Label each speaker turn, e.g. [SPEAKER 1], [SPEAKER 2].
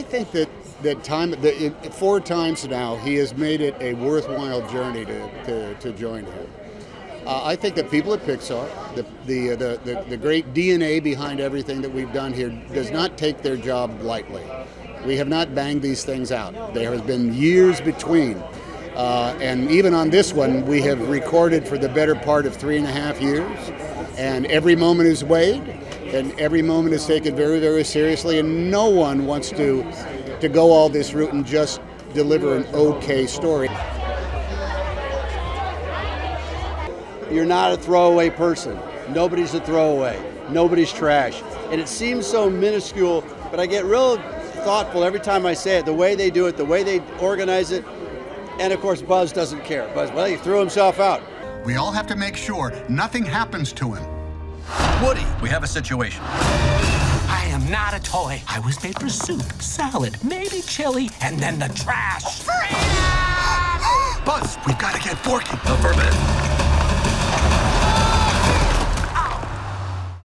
[SPEAKER 1] I think that that time that four times now he has made it a worthwhile journey to, to, to join him. Uh, I think that people at Pixar, the, the, the, the, the great DNA behind everything that we've done here, does not take their job lightly. We have not banged these things out. There has been years between. Uh, and even on this one, we have recorded for the better part of three and a half years. And every moment is weighed, and every moment is taken very, very seriously. And no one wants to, to go all this route and just deliver an okay story.
[SPEAKER 2] You're not a throwaway person. Nobody's a throwaway. Nobody's trash. And it seems so minuscule, but I get real thoughtful every time I say it. The way they do it, the way they organize it. And of course, Buzz doesn't care. Buzz, well, he threw himself out.
[SPEAKER 3] We all have to make sure nothing happens to him.
[SPEAKER 4] Woody, we have a situation.
[SPEAKER 5] I am not a toy. I was made for soup, salad, maybe chili, and then the trash.
[SPEAKER 3] Buzz, we've got to get Forky.
[SPEAKER 4] Affirmative.